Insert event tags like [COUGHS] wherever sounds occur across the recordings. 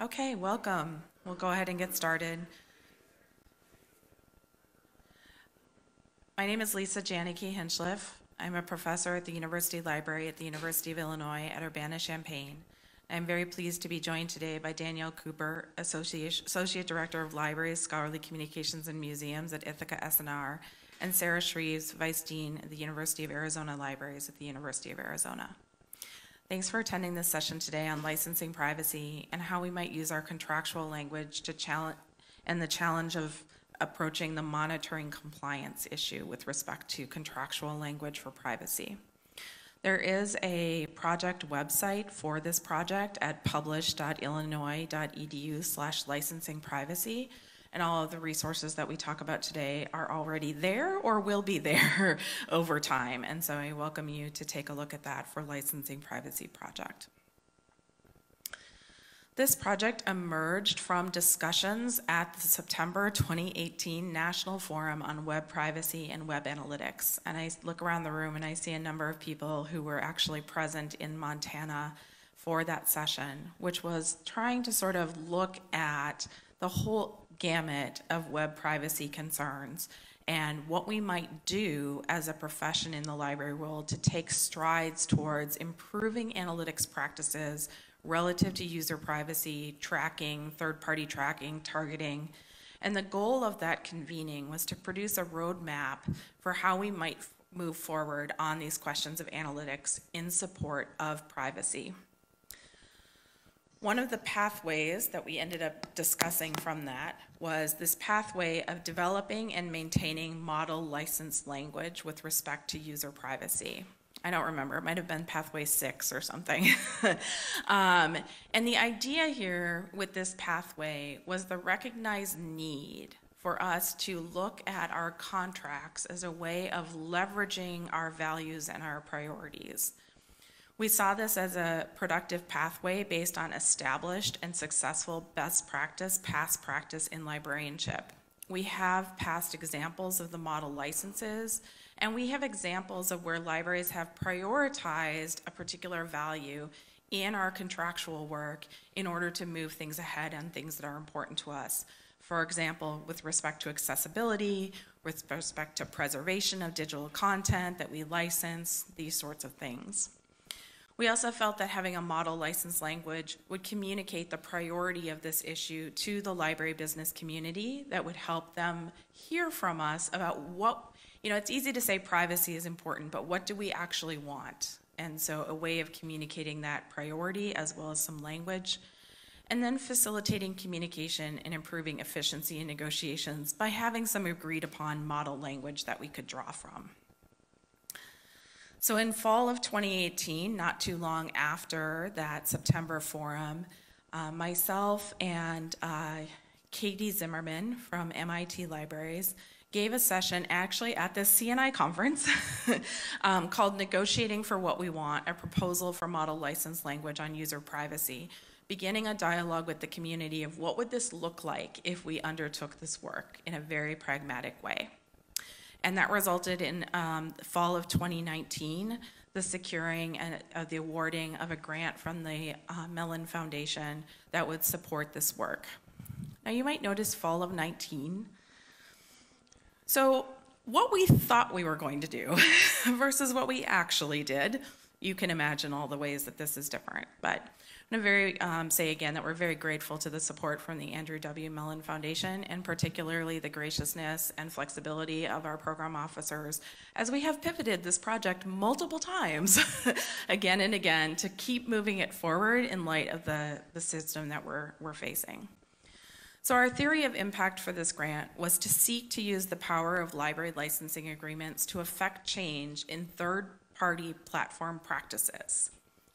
Okay, welcome. We'll go ahead and get started. My name is Lisa Janicki Hinchliffe. I'm a professor at the University Library at the University of Illinois at Urbana-Champaign. I'm very pleased to be joined today by Danielle Cooper, Associate, Director of Libraries, Scholarly Communications, and Museums at Ithaka S+R, and Sarah Shreeves, Vice Dean at the University of Arizona Libraries at the University of Arizona. Thanks for attending this session today on licensing privacy and how we might use our contractual language to challenge and the challenge of approaching the monitoring compliance issue with respect to contractual language for privacy. There is a project website for this project at publish.illinois.edu slash licensing privacy and all of the resources that we talk about today are already there or will be [LAUGHS] there over time. And so I welcome you to take a look at that for Licensing Privacy Project. This project emerged from discussions at the September 2018 National Forum on Web Privacy and Web Analytics. And I look around the room and I see a number of people who were actually present in Montana for that session, which was trying to sort of look at the whole gamut of web privacy concerns and what we might do as a profession in the library world to take strides towards improving analytics practices relative to user privacy, tracking, third party tracking, targeting. And the goal of that convening was to produce a roadmap for how we might move forward on these questions of analytics in support of privacy. One of the pathways that we ended up discussing from that was this pathway of developing and maintaining model license language with respect to user privacy. I don't remember, it might have been pathway six or something. [LAUGHS] um, and the idea here with this pathway was the recognized need for us to look at our contracts as a way of leveraging our values and our priorities. We saw this as a productive pathway based on established and successful best practice, past practice in librarianship. We have past examples of the model licenses, and we have examples of where libraries have prioritized a particular value in our contractual work in order to move things ahead and things that are important to us. For example, with respect to accessibility, with respect to preservation of digital content that we license, these sorts of things. We also felt that having a model license language would communicate the priority of this issue to the library business community that would help them hear from us about what, you know, it's easy to say privacy is important, but what do we actually want? And so a way of communicating that priority as well as some language. And then facilitating communication and improving efficiency in negotiations by having some agreed upon model language that we could draw from. So in fall of 2018, not too long after that September forum, uh, myself and uh, Katie Zimmerman from MIT Libraries gave a session actually at this CNI conference [LAUGHS] um, called Negotiating for What We Want, a proposal for model license language on user privacy, beginning a dialogue with the community of what would this look like if we undertook this work in a very pragmatic way. And that resulted in um, fall of 2019, the securing and uh, the awarding of a grant from the uh, Mellon Foundation that would support this work. Now you might notice fall of 19. So what we thought we were going to do [LAUGHS] versus what we actually did, you can imagine all the ways that this is different. But I'm going to um, say again that we're very grateful to the support from the Andrew W. Mellon Foundation and particularly the graciousness and flexibility of our program officers as we have pivoted this project multiple times [LAUGHS] again and again to keep moving it forward in light of the, the system that we're, we're facing. So our theory of impact for this grant was to seek to use the power of library licensing agreements to affect change in third-party platform practices.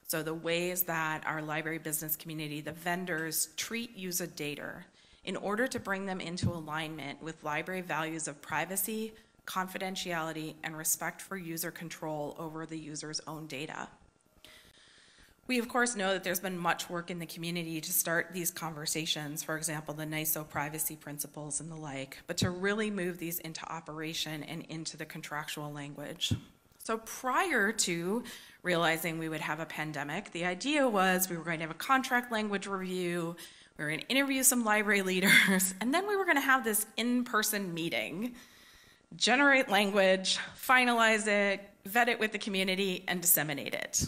So the ways that our library business community, the vendors, treat user data in order to bring them into alignment with library values of privacy, confidentiality, and respect for user control over the user's own data. We, of course, know that there's been much work in the community to start these conversations, for example, the NISO privacy principles and the like, but to really move these into operation and into the contractual language. So prior to realizing we would have a pandemic, the idea was we were going to have a contract language review, We were going to interview some library [LAUGHS] leaders, and then we were going to have this in person meeting, generate language, finalize it, vet it with the community, and disseminate it.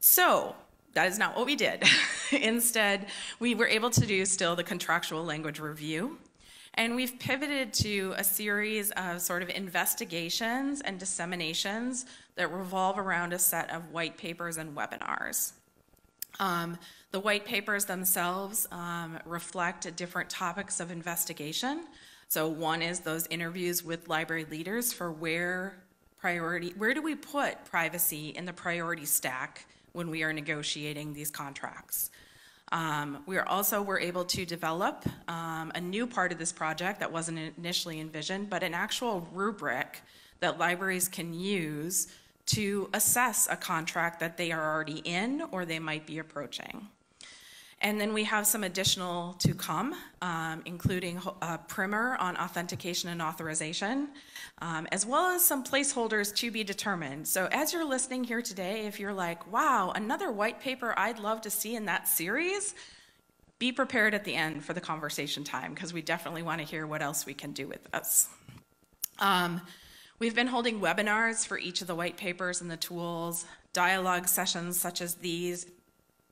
So, that is not what we did. [LAUGHS] Instead, we were able to do still the contractual language review. And we've pivoted to a series of sort of investigations and disseminations that revolve around a set of white papers and webinars. Um, the white papers themselves um, reflect different topics of investigation. So one is those interviews with library leaders for where priority, where do we put privacy in the priority stack when we are negotiating these contracts? Um, we are also were able to develop um, a new part of this project that wasn't initially envisioned, but an actual rubric that libraries can use to assess a contract that they are already in or they might be approaching. And then we have some additional to come, um, including a primer on authentication and authorization, um, as well as some placeholders to be determined. So as you're listening here today, if you're like, wow, another white paper I'd love to see in that series, be prepared at the end for the conversation time because we definitely want to hear what else we can do with this. Um, we've been holding webinars for each of the white papers and the tools, dialogue sessions such as these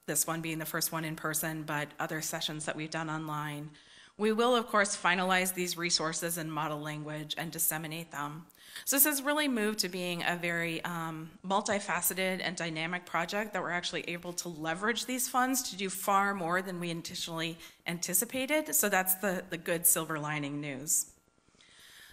this one being the first one in person, but other sessions that we've done online. We will, of course, finalize these resources in model language and disseminate them. So this has really moved to being a very um, multifaceted and dynamic project that we're actually able to leverage these funds to do far more than we initially anticipated. So that's the, the good silver lining news.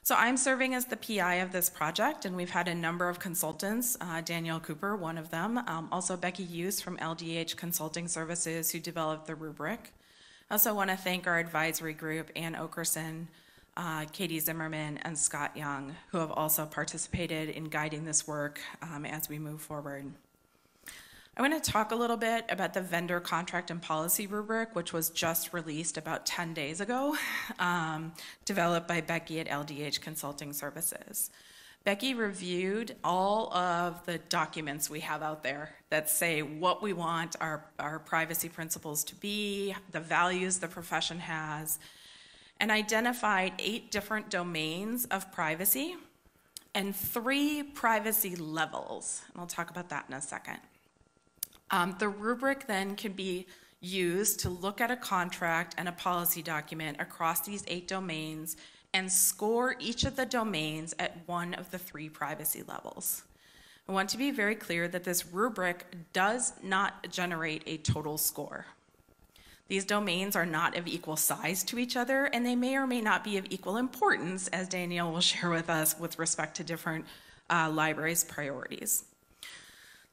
So I'm serving as the PI of this project, and we've had a number of consultants, uh, Danielle Cooper, one of them, um, also Becky Yoose from LDH Consulting Services, who developed the rubric. I also want to thank our advisory group, Ann Okerson, uh, Katie Zimmerman, and Scott Young, who have also participated in guiding this work um, as we move forward. I want to talk a little bit about the vendor contract and policy rubric, which was just released about 10 days ago, um, developed by Becky at LDH Consulting Services. Becky reviewed all of the documents we have out there that say what we want our, our privacy principles to be, the values the profession has, and identified eight different domains of privacy and three privacy levels. And I'll talk about that in a second. Um, the rubric then can be used to look at a contract and a policy document across these eight domains and score each of the domains at one of the three privacy levels. I want to be very clear that this rubric does not generate a total score. These domains are not of equal size to each other, and they may or may not be of equal importance, as Danielle will [LAUGHS] share with us with respect to different uh, libraries' priorities.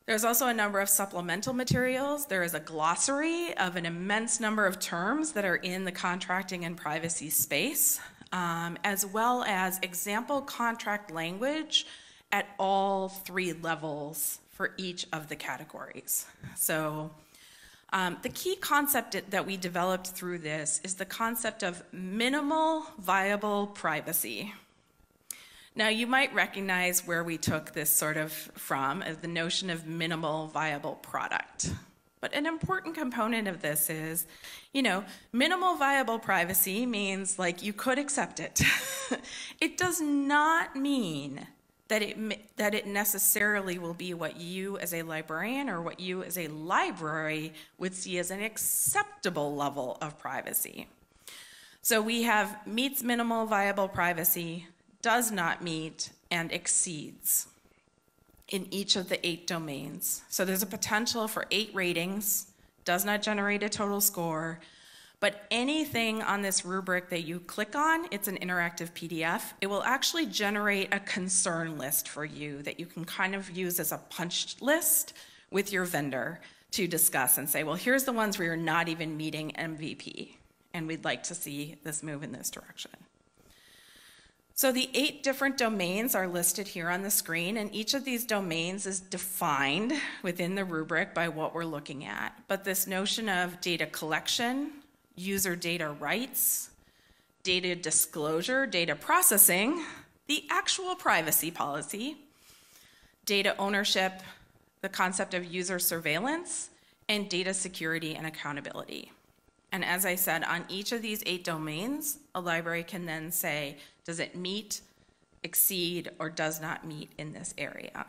There's also a number of supplemental materials. There is a glossary of an immense number of terms that are in the contracting and privacy space, um, as well as example contract language at all three levels for each of the categories. So um, the key concept that we developed through this is the concept of minimal viable privacy. Now, you might recognize where we took this sort of from, as the notion of minimal viable product. But an important component of this is, you know, minimal viable privacy means like you could accept it. [LAUGHS] it does not mean that it, that it necessarily will be what you as a librarian or what you as a library would see as an acceptable level of privacy. So we have meets minimal viable privacy, does not meet, and exceeds in each of the eight domains. So there's a potential for eight ratings, does not generate a total score, but anything on this rubric that you click on, it's an interactive PDF. It will actually generate a concern list for you that you can kind of use as a punched list with your vendor to discuss and say, well, here's the ones where you're not even meeting MVP, and we'd like to see this move in this direction. So the eight different domains are listed here on the screen, and each of these domains is defined within the rubric by what we're looking at. But this notion of data collection, user data rights, data disclosure, data processing, the actual privacy policy, data ownership, the concept of user surveillance, and data security and accountability. And as I said, on each of these eight domains, a library can then say, does it meet, exceed, or does not meet in this area?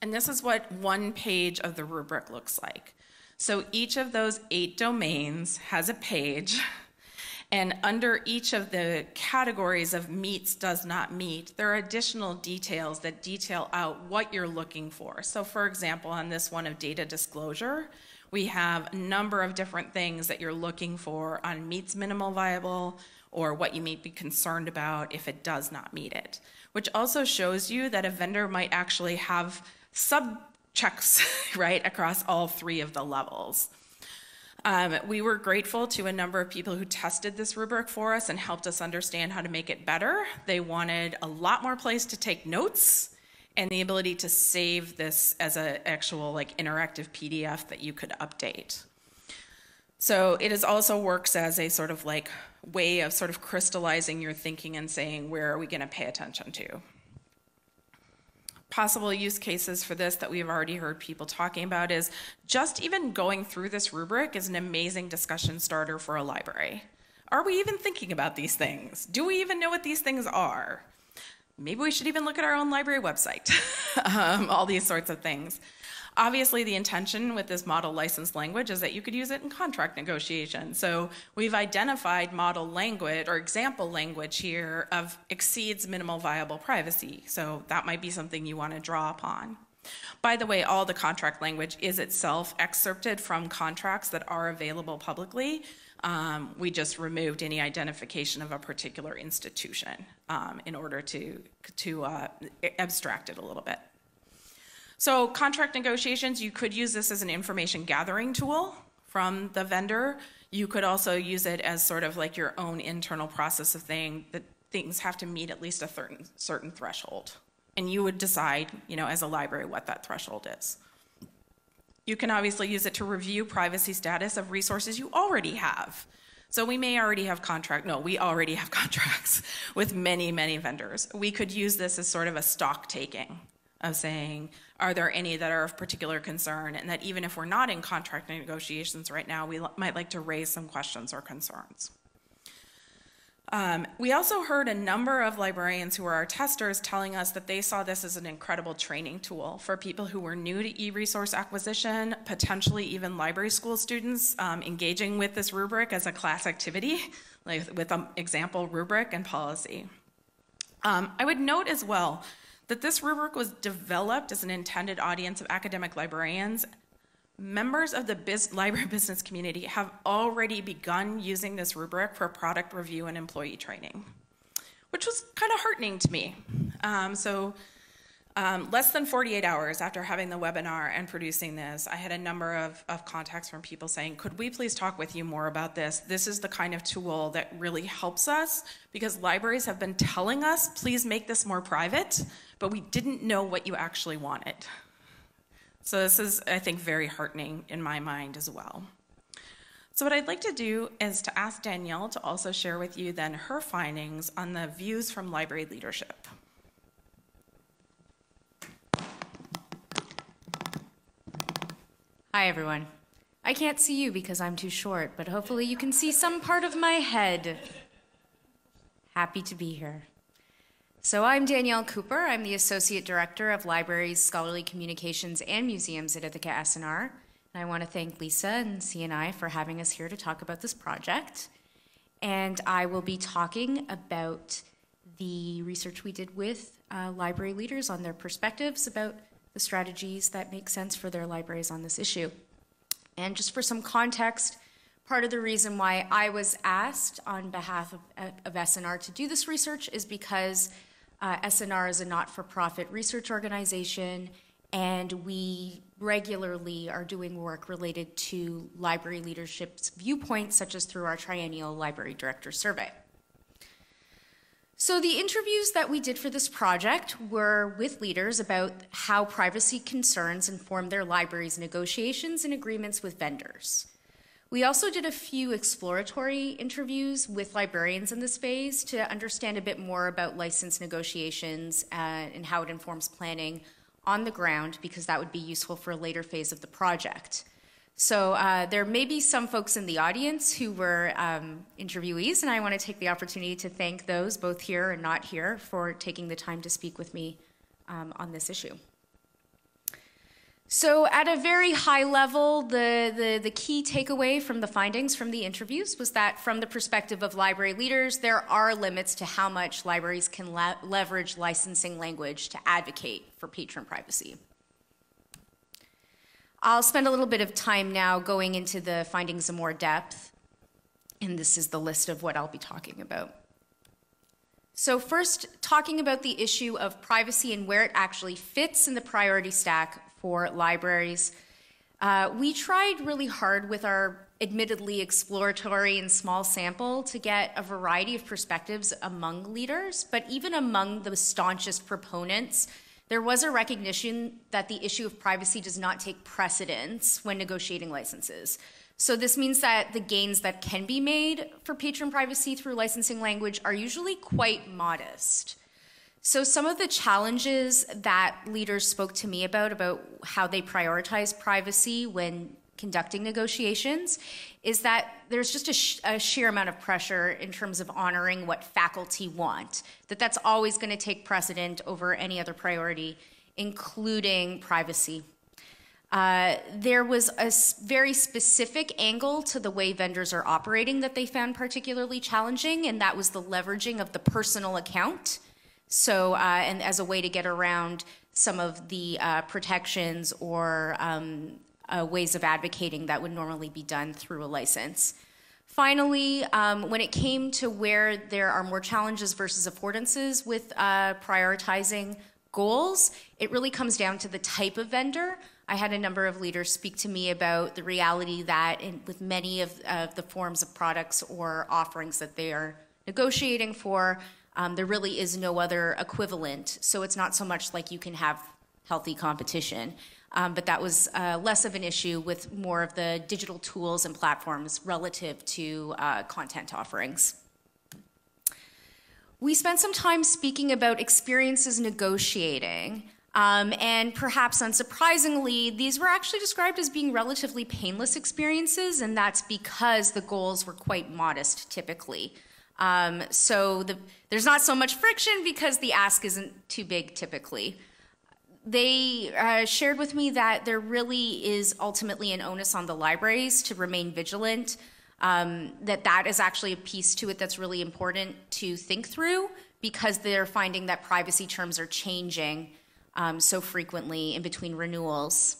And this is what one page of the rubric looks like. So each of those eight domains has a page, [LAUGHS] and under each of the categories of meets, does not meet, there are additional details that detail out what you're looking for. So, for example, on this one of data disclosure, we have a number of different things that you're looking for on meets minimal viable or what you may be concerned about if it does not meet it, which also shows you that a vendor might actually have sub checks, [LAUGHS] right, across all three of the levels. Um, we were grateful to a number of people who tested this rubric for us and helped us understand how to make it better. They wanted a lot more place to take notes and the ability to save this as an actual like interactive PDF that you could update. So it is also works as a sort of like way of sort of crystallizing your thinking and saying where are we going to pay attention to. Possible use cases for this that we've already heard people talking about is just even going through this rubric is an amazing discussion starter for a library. Are we even thinking about these things? Do we even know what these things are? Maybe we should even look at our own library website, [LAUGHS] um, all these sorts of things. Obviously, the intention with this model license language is that you could use it in contract negotiation. So we've identified model language or example language here of exceeds minimal viable privacy. So that might be something you want to draw upon. By the way, all the contract language is itself excerpted from contracts that are available publicly. Um, we just removed any identification of a particular institution um, in order to, to uh, abstract it a little bit. So contract negotiations, you could use this as an information gathering tool from the vendor. You could also use it as sort of like your own internal process of thing that things have to meet at least a certain, certain threshold. And you would decide, you know, as a library what that threshold is. You can obviously use it to review privacy status of resources you already have. So we may already have contract, no, we already have [LAUGHS] contracts with many, many vendors. We could use this as sort of a stock taking of saying, are there any that are of particular concern? And that even if we're not in contract negotiations right now, we might like to raise some questions or concerns. Um, we also heard a number of librarians who were our testers telling us that they saw this as an incredible training tool for people who were new to e-resource acquisition, potentially even library school students um, engaging with this rubric as a class activity, [LAUGHS] like with an example rubric and policy. Um, I would note as well that this rubric was developed as an intended audience of academic librarians Members of the biz [LAUGHS] library business community have already begun using this rubric for product review and employee training, which was kind of heartening to me. Um, so um, less than 48 hours after having the webinar and producing this, I had a number of, of contacts from people saying, could we please talk with you more about this? This is the kind of tool that really helps us because libraries have been telling us, please make this more private, but we didn't know what you actually wanted. So this is, I think, very heartening in my mind as well. So what I'd like to do is to ask Danielle to also share with you then her findings on the views from library leadership. Hi, everyone. I can't see you because I'm too short, but hopefully you can see some part of my head. Happy to be here. So I'm Danielle Cooper. I'm the Associate Director of Libraries, Scholarly Communications, and Museums at Ithaka S+R. And I want to thank Lisa and CNI for having us here to talk about this project. And I will be talking about the research we did with uh, library leaders on their perspectives about the strategies that make sense for their libraries on this issue. And just for some context, part of the reason why I was asked on behalf of, of S+R to do this research is because uh, S+R is a not-for-profit research organization, and we regularly are doing work related to library leadership's viewpoints, such as through our triennial library director survey. So the interviews that we did for this project were with leaders about how privacy concerns inform their libraries' negotiations and agreements with vendors. We also did a few exploratory interviews with librarians in this phase to understand a bit more about license negotiations uh, and how it informs planning on the ground because that would be useful for a later phase of the project. So uh, there may be some folks in the audience who were um, interviewees, and I want to take the opportunity to thank those, both here and not here, for taking the time to speak with me um, on this issue. So, at a very high level, the, the, the, key takeaway from the findings from the interviews was that, from the perspective of library leaders, there are limits to how much libraries can le- leverage licensing language to advocate for patron privacy. I'll spend a little bit of time now going into the findings in more depth, and this is the list of what I'll be talking about. So, first, talking about the issue of privacy and where it actually fits in the priority stack for libraries. Uh, we tried really hard with our admittedly exploratory and small sample to get a variety of perspectives among leaders, but even among the staunchest proponents, there was a recognition that the issue of privacy does not take precedence when negotiating licenses. So, this means that the gains that can be made for patron privacy through licensing language are usually quite modest. So, some of the challenges that leaders spoke to me about, about how they prioritize privacy when conducting negotiations, is that there's just a, sh- a sheer amount of pressure in terms of honoring what faculty want, that that's always going to take precedent over any other priority, including privacy. Uh, there was a very specific angle to the way vendors are operating that they found particularly challenging, and that was the leveraging of the personal account so, uh, and as a way to get around some of the uh, protections or um, uh, ways of advocating that would normally be done through a license. Finally, um, when it came to where there are more challenges versus affordances with uh, prioritizing goals, it really comes down to the type of vendor. I had a number of leaders speak to me about the reality that in, with many of the forms of products or offerings that they are negotiating for, um, there really is no other equivalent. So it's not so much like you can have healthy competition. Um, but that was uh, less of an issue with more of the digital tools and platforms relative to uh, content offerings. We spent some time speaking about experiences negotiating. Um, and perhaps unsurprisingly, these were actually described as being relatively painless experiences, and that's because the goals were quite modest typically. Um, so the, there's not so much friction because the ask isn't too big typically. They uh, shared with me that there really is ultimately an onus on the libraries to remain vigilant. Um, that that is actually a piece to it that's really important to think through because they're finding that privacy terms are changing um, so frequently in between renewals.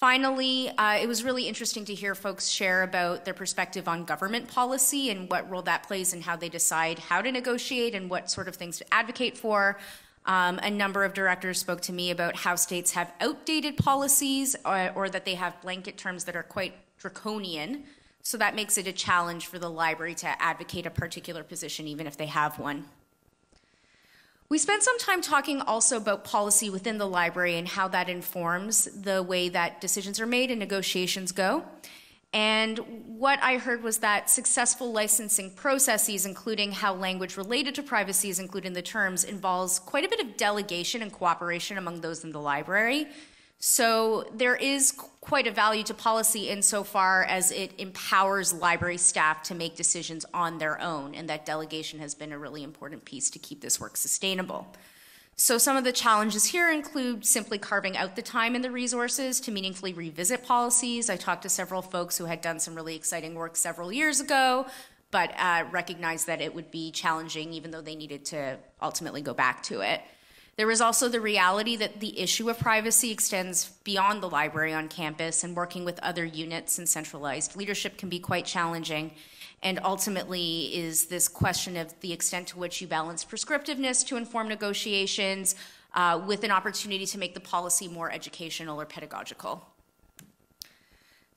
Finally, uh, it was really interesting to hear folks share about their perspective on government policy and what role that plays in how they decide how to negotiate and what sort of things to advocate for. Um, a number of directors spoke to me about how states have outdated policies or, or that they have blanket terms that are quite draconian. So that makes it a challenge for the library to advocate a particular position, even if they have one. We spent some time talking also about policy within the library and how that informs the way that decisions are made and negotiations go. And what I heard was that successful licensing processes, including how language related to privacy is included in the terms, involves quite a bit of delegation and cooperation among those in the library. So there is quite a value to policy insofar as it empowers library staff to make decisions on their own, and that delegation has been a really important piece to keep this work sustainable. So some of the challenges here include simply carving out the time and the resources to meaningfully revisit policies. I talked to several folks who had done some really exciting work several years ago, but uh, recognized that it would be challenging even though they needed to ultimately go back to it. There is also the reality that the issue of privacy extends beyond the library on campus, and working with other units and centralized leadership can be quite challenging. And ultimately, is this question of the extent to which you balance prescriptiveness to inform negotiations uh, with an opportunity to make the policy more educational or pedagogical.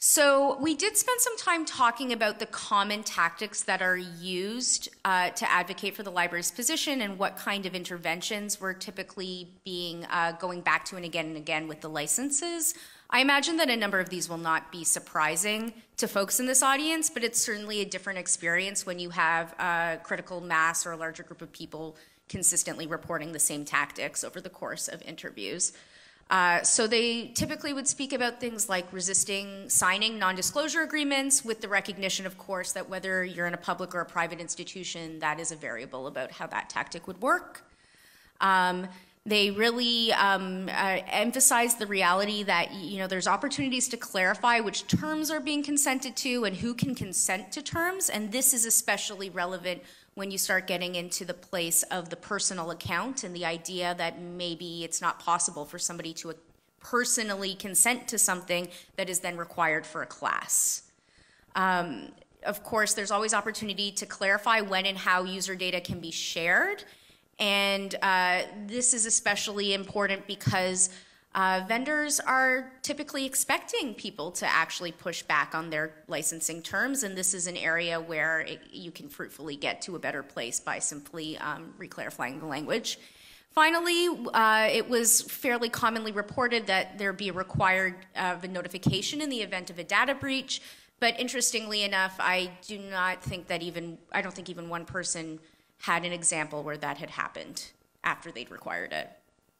So, we did spend some time talking about the common tactics that are used uh, to advocate for the library's position and what kind of interventions were typically being uh, going back to and again and again with the licenses. I imagine that a number of these will not be surprising to folks in this audience, but it's certainly a different experience when you have a critical mass or a larger group of people consistently reporting the same tactics over the course of interviews. Uh, so they typically would speak about things like resisting signing non-disclosure agreements with the recognition, of course, that whether you're in a public or a private institution, that is a variable about how that tactic would work. Um, they really um, uh, emphasize the reality that you know there's opportunities to clarify which terms are being consented to and who can consent to terms, and this is especially relevant when you start getting into the place of the personal account and the idea that maybe it's not possible for somebody to personally consent to something that is then required for a class. Um, of course, there's always opportunity to clarify when and how user data can be shared and uh, this is especially important because uh, vendors are typically expecting people to actually push back on their licensing terms, and this is an area where it, you can fruitfully get to a better place by simply um, reclarifying the language. Finally, uh, it was fairly commonly reported that there be a required uh, notification in the event of a data breach. But interestingly enough, I do not think that even I don't think even one person had an example where that had happened after they'd required it,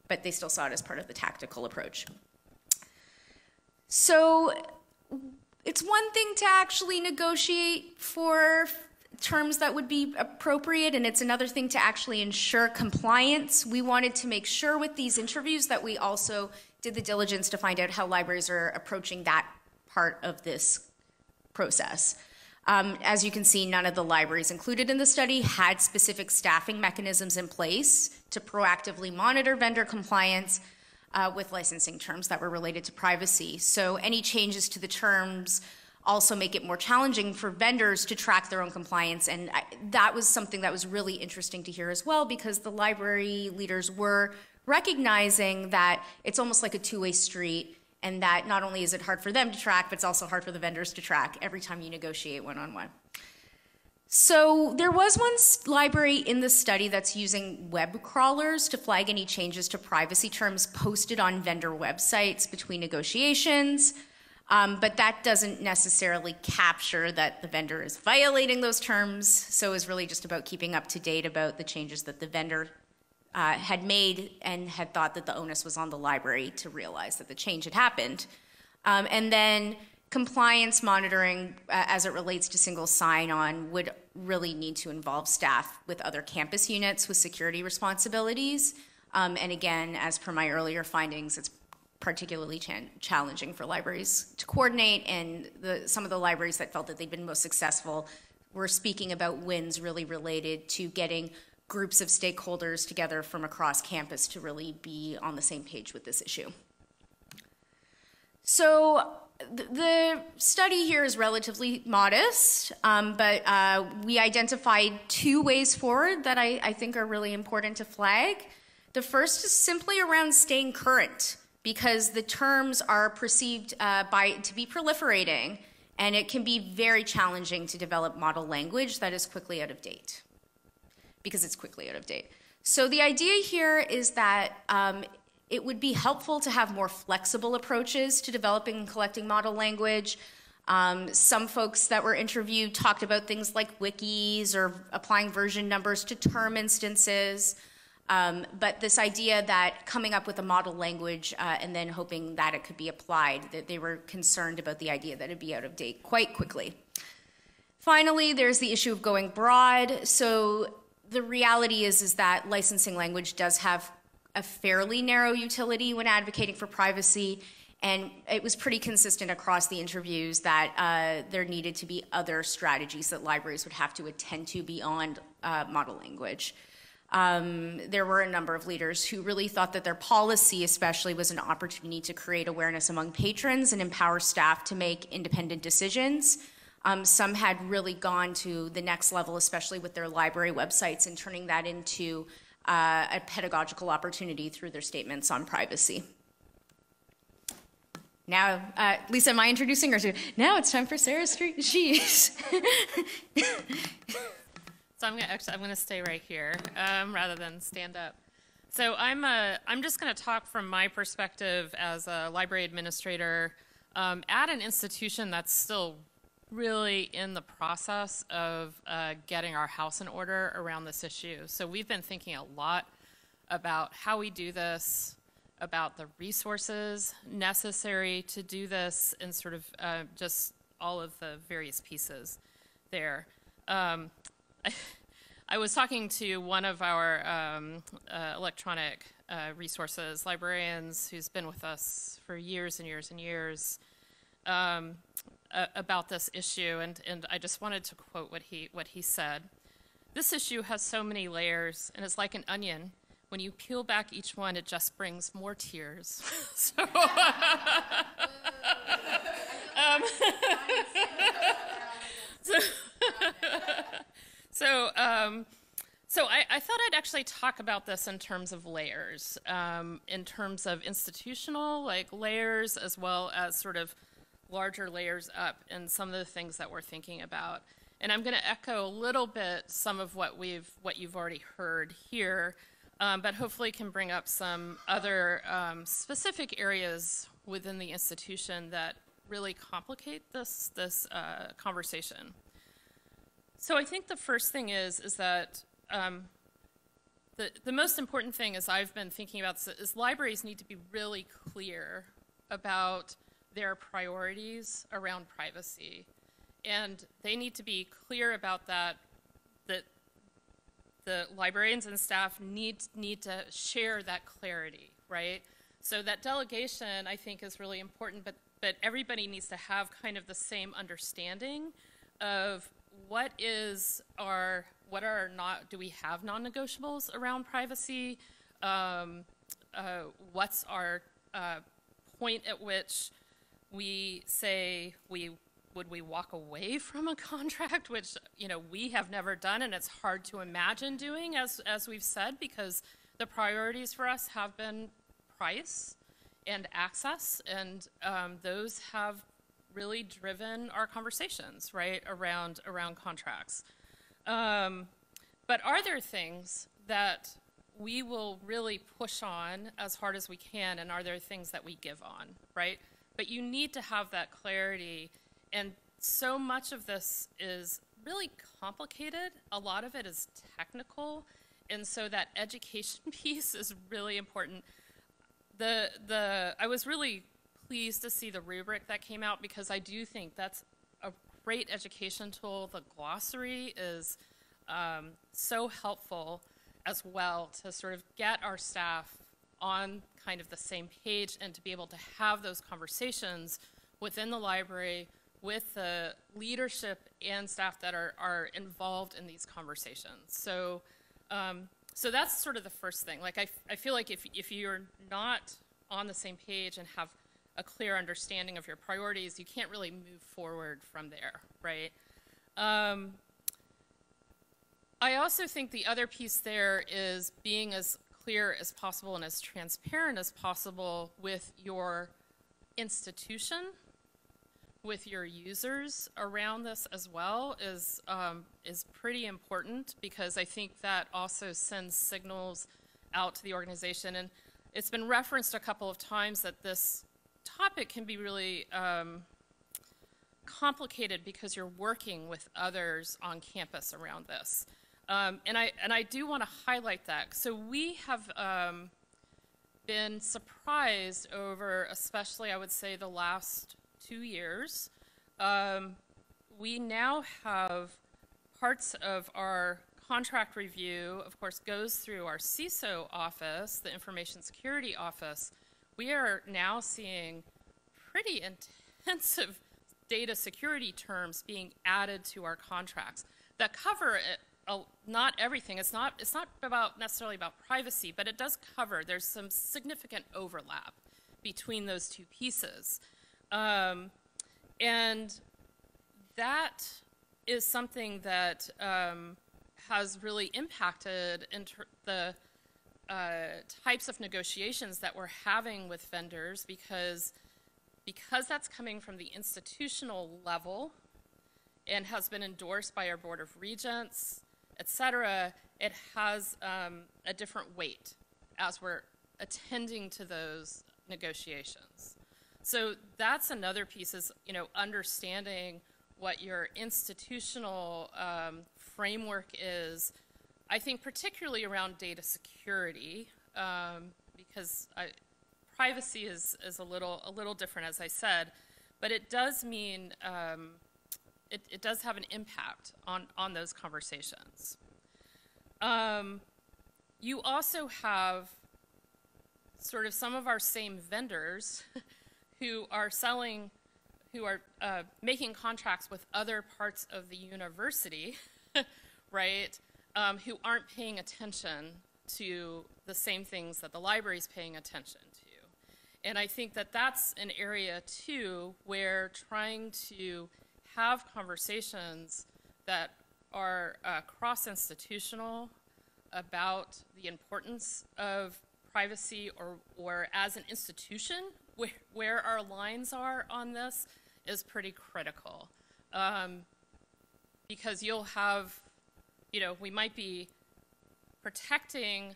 but they still saw it as part of the tactical approach. So it's one thing to actually negotiate for terms that would be appropriate, and it's another thing to actually ensure compliance. We wanted to make sure with these interviews that we also did the diligence to find out how libraries are approaching that part of this process. Um, as you can see, none of the libraries included in the study had specific staffing mechanisms in place to proactively monitor vendor compliance uh, with licensing terms that were related to privacy. So any changes to the terms also make it more challenging for vendors to track their own compliance. And I, that was something that was really interesting to hear as well because the library leaders were recognizing that it's almost like a two-way street and that not only is it hard for them to track, but it's also hard for the vendors to track every time you negotiate one on one. So there was one library in the study that's using web crawlers to flag any changes to privacy terms posted on vendor websites between negotiations. Um, but that doesn't necessarily capture that the vendor is violating those terms. So it's really just about keeping up to date about the changes that the vendor uh, had made and had thought that the onus was on the library to realize that the change had happened. Um, and then compliance monitoring uh, as it relates to single sign-on would really need to involve staff with other campus units with security responsibilities. Um, and again, as per my earlier findings, it's particularly challenging for libraries to coordinate and the, some of the libraries that felt that they'd been most successful were speaking about wins really related to getting groups of stakeholders together from across campus to really be on the same page with this issue. So the study here is relatively modest, um, but uh, we identified two ways forward that I, I, think are really important to flag. The first is simply around staying current, because the terms are perceived uh, by to be proliferating, and it can be very challenging to develop model language that is quickly out of date because it's quickly out of date. So the idea here is that um, it would be helpful to have more flexible approaches to developing and collecting model language. Um, some folks that were interviewed talked about things like wikis or applying version numbers to term instances. Um, but this idea that coming up with a model language uh, and then hoping that it could be applied, that they were concerned about the idea that it'd be out of date quite quickly. Finally, there's the issue of going broad. So the reality is is that licensing language does have a fairly narrow utility when advocating for privacy and it was pretty consistent across the interviews that uh, there needed to be other strategies that libraries would have to attend to beyond uh, model language. Um, there were a number of leaders who really thought that their policy, especially, was an opportunity to create awareness among patrons and empower staff to make independent decisions. Um, some had really gone to the next level, especially with their library websites, and turning that into uh, a pedagogical opportunity through their statements on privacy. Now, uh, Lisa, am I introducing her? Now it's time for Sarah Shreeves. She's. [LAUGHS] so I'm gonna actually I'm gonna stay right here um, rather than stand up. So I'm a, I'm just gonna talk from my perspective as a library administrator um, at an institution that's still really in the process of uh, getting our house in order around this issue. So we've been thinking a lot about how we do this, about the resources necessary to do this and sort of uh, just all of the various pieces there. Um, [LAUGHS] I, was talking to one of our um, uh, electronic uh, resources librarians who's been with us for years and years and years um, a- about this issue, and, and I just wanted to quote what he, what he said. This issue has so many layers and it's like an onion. When you peel back each one, it just brings more tears. [LAUGHS] so, [LAUGHS] um, [LAUGHS] so, so, um, so I, I, thought I'd actually talk about this in terms of layers, um, in terms of institutional like layers, as well as sort of larger layers up, and some of the things that we're thinking about. And I'm going to echo a little bit some of what we've what you've already heard here, um, but hopefully can bring up some other um, specific areas within the institution that really complicate this this uh, conversation. So I think the first thing is is that um, the the most important thing, as I've been thinking about, this, is libraries need to be really clear about their priorities around privacy, and they need to be clear about that. That the librarians and staff need need to share that clarity, right? So that delegation, I think, is really important, but but everybody needs to have kind of the same understanding of what is our what are not do we have non-negotiables around privacy um, uh, what's our uh, point at which we say we would we walk away [LAUGHS] from a contract which you know we have never done and it's hard to imagine doing as as we've said because the priorities for us have been price and access and um, those have really driven our conversations, right, around around contracts. Um, but are there things that we will really push on as hard as we can, and are there things that we give on, right? But you need to have that clarity, and so much of this is really complicated. A lot of it is technical, and so that education [LAUGHS] piece is really important. The the I was really pleased to see the rubric that came out because I do think that's a great education tool. The glossary is um, so helpful as well to sort of get our staff on kind of the same page and to be able to have those conversations within the library with the leadership and staff that are, are involved in these conversations. So, um, so that's sort of the first thing. Like I, I feel like if, if you're not on the same page and have a clear understanding of your priorities, you can't really move forward from there, right? Um, I also think the other piece there is being as clear as possible and as transparent as possible with your institution, with your users around this as well is um, is pretty important because I think that also sends signals out to the organization and it's been referenced a couple of times that this topic can be really um, complicated because you're working with others on campus around this. Um, and I and I do want to highlight that. So we have um, been surprised over, especially I would say, the last two years. Um, we now have parts of our contract review, of course, goes through our CISO office, the Information Security Office, we are now seeing pretty [LAUGHS] intensive data security terms being added to our contracts that cover not everything. It's not, it's not about necessarily about privacy, but it does cover, there's some significant overlap between those two pieces. Um, and that is something that um, has really impacted the uh, types of negotiations that we're having with vendors because because that's coming from the institutional level and has been endorsed by our board of regents, et cetera, it has um, a different weight as we're attending to those negotiations. So that's another piece is, you know, understanding what your institutional um, framework is I think particularly around data security, um, because I, privacy is, is a little, a little different, as I said, but it does mean, um, it, it does have an impact on, on those conversations. Um, you also have sort of some of our same vendors [LAUGHS] who are selling, who are uh, making contracts with other parts of the university, [LAUGHS] right, um, who aren't paying attention to the same things that the library is paying attention to. And I think that that's an area too where trying to have conversations that are uh, cross institutional about the importance of privacy or, or as an institution where, where our lines are on this is pretty critical. Um, because you'll have, you know, we might be protecting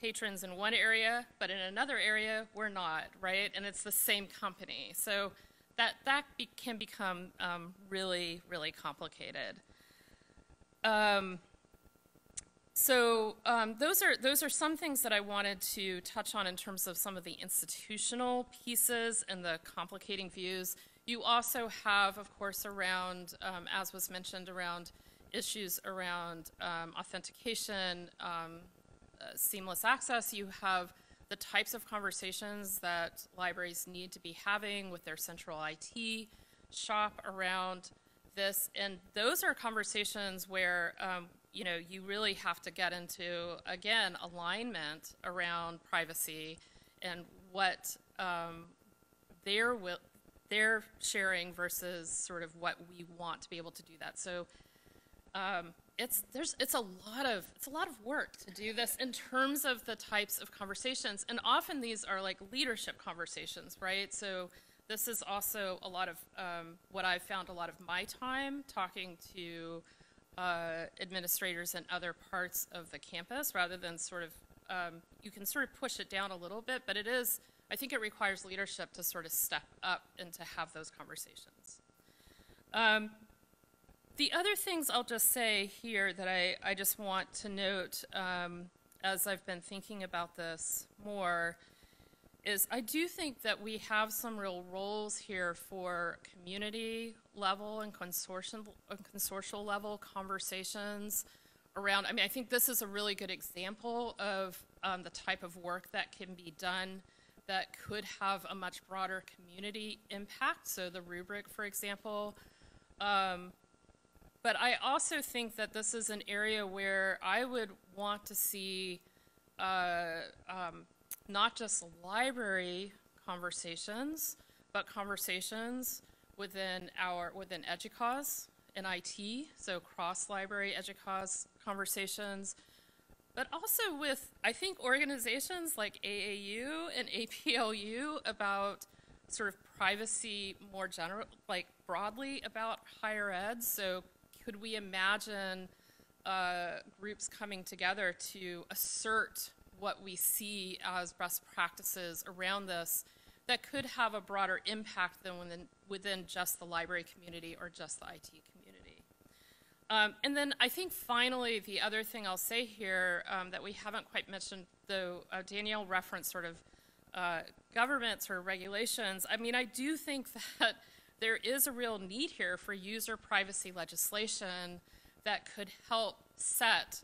patrons in one area, but in another area, we're not, right? And it's the same company. So that, that be, can become um, really, really complicated. Um, so um, those are those are some things that I wanted to touch on in terms of some of the institutional pieces and the complicating views. You also have, of course, around, um, as was mentioned, around issues around um, authentication, um, uh, seamless access. You have the types of conversations that libraries need to be having with their central IT shop around this, and those are conversations where um, you know, you really have to get into, again, alignment around privacy and what um, they're, sharing versus sort of what we want to be able to do that. So um, it's, there's, it's a lot of, it's a lot of work to do this in terms of the types of conversations. And often these are like leadership conversations, right? So this is also a lot of um, what I've found a lot of my time talking to uh, administrators in other parts of the campus rather than sort of, um, you can sort of push it down a little bit, but it is, I think it requires leadership to sort of step up and to have those conversations. Um, the other things I'll just say here that I, I just want to note um, as I've been thinking about this more is I do think that we have some real roles here for community level and consortium, uh, consortial level conversations around. I mean, I think this is a really good example of um, the type of work that can be done that could have a much broader community impact. So the rubric, for example. Um, but I also think that this is an area where I would want to see uh, um, not just library conversations, but conversations within our within EDUCAUSE and IT, so cross-library EDUCAUSE conversations, but also with I think organizations like AAU and APLU about sort of privacy more general, like broadly about higher ed. So could we imagine uh, groups coming together to assert what we see as best practices around this that could have a broader impact than within, within just the library community or just the IT community. Um, and then I think finally, the other thing I'll say here um, that we haven't quite mentioned, though uh, Danielle referenced sort of uh, governments or regulations. I mean, I do think [LAUGHS] that there is a real need here for user privacy legislation that could help set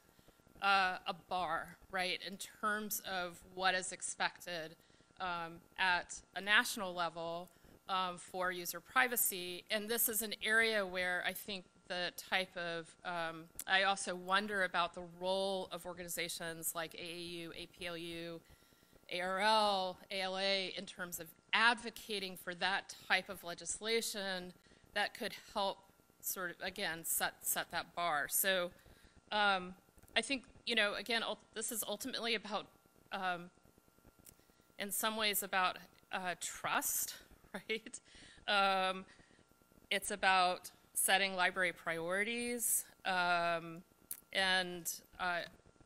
uh, a bar, right, in terms of what is expected um, at a national level um, for user privacy. And this is an area where I think the type of, um, I also wonder about the role of organizations like AAU, APLU, ARL, ALA in terms of advocating for that type of legislation that could help sort of, again, set, set that bar. So um, I think, you know, again, this is ultimately about, um, in some ways, about uh, trust, [LAUGHS] right? Um, it's about setting library priorities, um, and uh,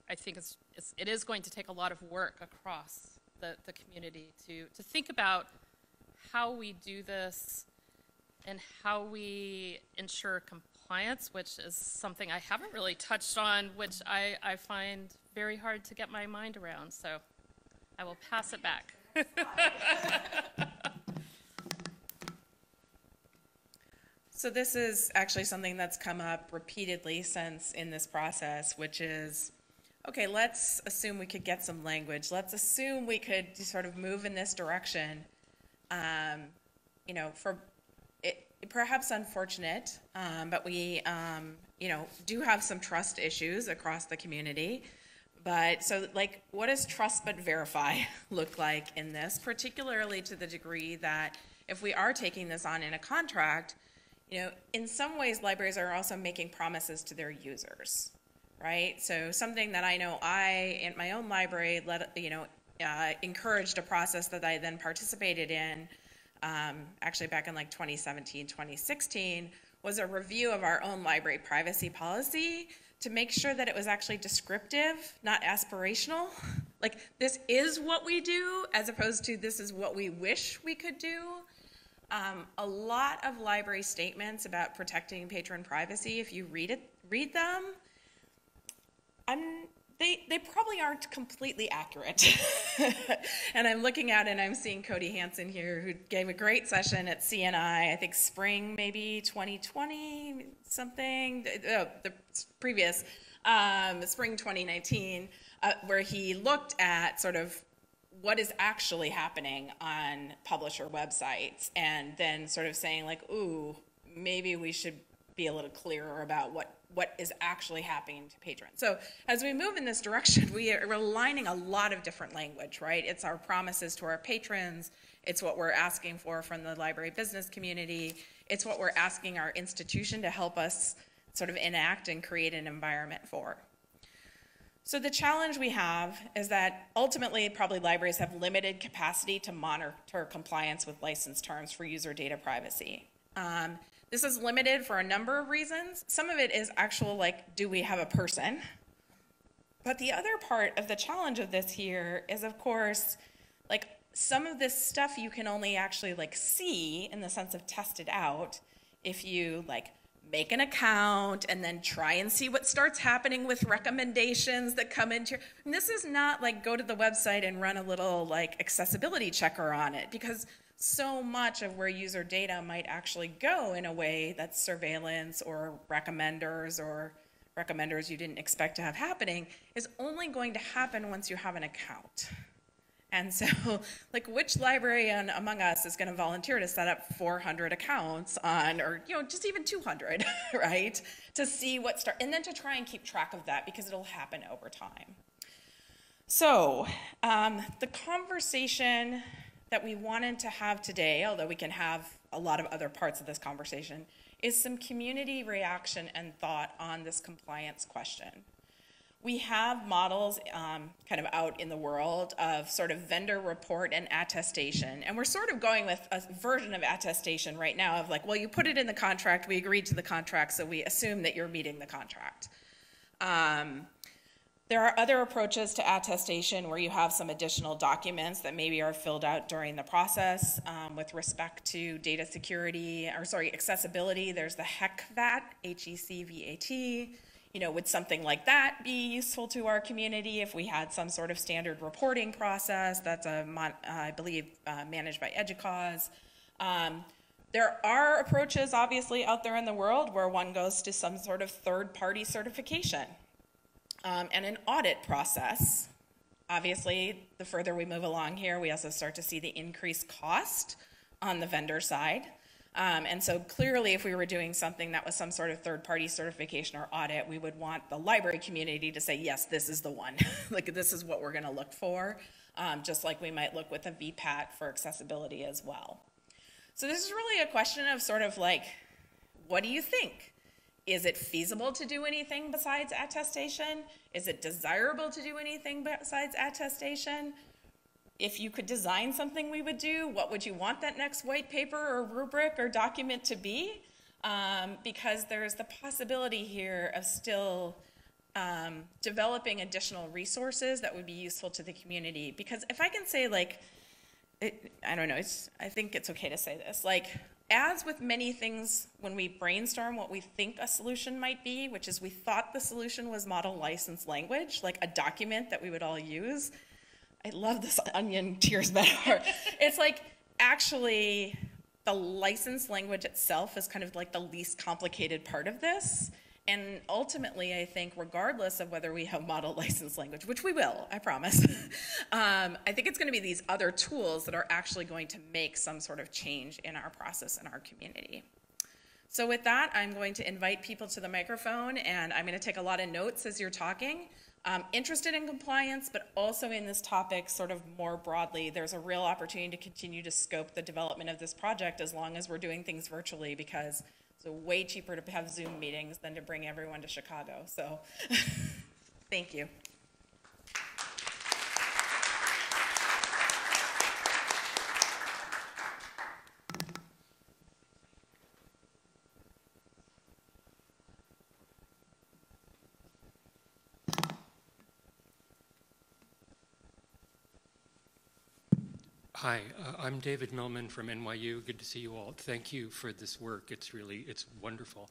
I think it's, it's, it is going to take a lot of work across the, the community to, to think about how we do this and how we ensure compliance which is something I haven't really touched on, which I, I find very hard to get my mind around. So I will pass it back. [LAUGHS] So this is actually something that's come up repeatedly since in this process, which is, okay, let's assume we could get some language. Let's assume we could sort of move in this direction. Um, you know, for it, perhaps unfortunate, um, but we, um, you know, do have some trust issues across the community. But so, like, what does trust but verify [LAUGHS] look like in this, particularly to the degree that if we are taking this on in a contract, you know, in some ways, libraries are also making promises to their users, right? So something that I know I, in my own library, let you know, uh, encouraged a process that I then participated in, um, actually back in like 2017, 2016, was a review of our own library privacy policy to make sure that it was actually descriptive, not aspirational. [LAUGHS] Like, this is what we do, as opposed to this is what we wish we could do. Um, a lot of library statements about protecting patron privacy, if you read it, read them, I'm, they, they probably aren't completely accurate. [LAUGHS] and I'm looking at and I'm seeing Cody Hanson here, who gave a great session at CNI, I think spring maybe 2020, something, oh, the previous, um, spring 2019, uh, where he looked at sort of what is actually happening on publisher websites and then sort of saying like ooh maybe we should be a little clearer about what what is actually happening to patrons. So as we move in this direction we are aligning a lot of different language right? It's our promises to our patrons. It's what we're asking for from the library business community. It's what we're asking our institution to help us sort of enact and create an environment for. So the challenge we have is that ultimately probably libraries have limited capacity to monitor compliance with license terms for user data privacy. Um, this is limited for a number of reasons. Some of it is actual like, do we have a person? But the other part of the challenge of this here is of course, like some of this stuff you can only actually like see in the sense of test it out if you like make an account and then try and see what starts happening with recommendations that come into your and this is not like go to the website and run a little like accessibility checker on it because so much of where user data might actually go in a way that's surveillance or recommenders or recommenders you didn't expect to have happening is only going to happen once you have an account. And so, [LAUGHS] like, which librarian among us is going to volunteer to set up 400 accounts on, or, you know, just even 200, [LAUGHS] right? To see what start, and then to try and keep track of that because it'll happen over time. So, um, the conversation that we wanted to have today, although we can have a lot of other parts of this conversation, is some community reaction and thought on this compliance question we have models um, kind of out in the world of sort of vendor report and attestation. And we're sort of going with a version of attestation right now of like, well, you put it in the contract, we agreed to the contract, so we assume that you're meeting the contract. Um, there are other approaches to attestation where you have some additional documents that maybe are filled out during the process um, with respect to data security, or sorry, accessibility. There's the HECVAT, H-E-C-V-A-T you know, would something like that be useful to our community if we had some sort of standard reporting process that's, a, I believe, uh, managed by EDUCAUSE? Um, there are approaches, obviously, out there in the world where one goes to some sort of third-party certification um, and an audit process. Obviously, the further we move along here, we also start to see the increased cost on the vendor side. Um, and so clearly, if we were doing something that was some sort of third party certification or audit, we would want the library community to say, yes, this is the one. [LAUGHS] like, this is what we're going to look for, um, just like we might look with a VPAT for accessibility as well. So, this is really a question of sort of like, what do you think? Is it feasible to do anything besides attestation? Is it desirable to do anything besides attestation? if you could design something we would do, what would you want that next white paper or rubric or document to be? Um, because there's the possibility here of still um, developing additional resources that would be useful to the community. Because if I can say like, it, I don't know, I think it's okay to say this, like as with many things when we brainstorm what we think a solution might be, which is we thought the solution was model license language, like a document that we would all use, I love this [LAUGHS] onion tears metaphor. [LAUGHS] it's like actually the license language itself is kind of like the least complicated part of this. And ultimately, I think, regardless of whether we have model [LAUGHS] license language, which we will, I promise, [LAUGHS] um, I think it's going to be these other tools that are actually going to make some sort of change in our process in our community. So, with that, I'm going to invite people to the microphone and I'm going to take a lot of notes as you're talking. Um, interested in compliance, but also in this topic, sort of more broadly, there's a real opportunity to continue to scope the development of this project as long as we're doing things virtually because it's way cheaper to have Zoom meetings than to bring everyone to Chicago. So, [LAUGHS] thank you. Hi, uh, I'm David Millman from NYU. Good to see you all. Thank you for this work. It's really, it's wonderful.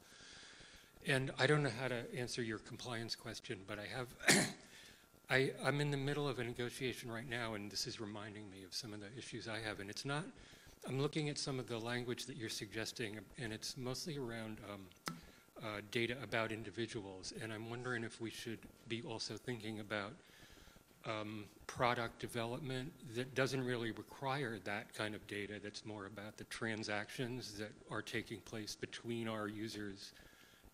And I don't know how to answer your compliance question, but I have, [COUGHS] I, I'm in the middle of a negotiation right now, and this is reminding me of some of the issues I have. And it's not, I'm looking at some of the language that you're suggesting, and it's mostly around um, uh, data about individuals. And I'm wondering if we should be also thinking about um, product development that doesn't really require that kind of data, that's more about the transactions that are taking place between our users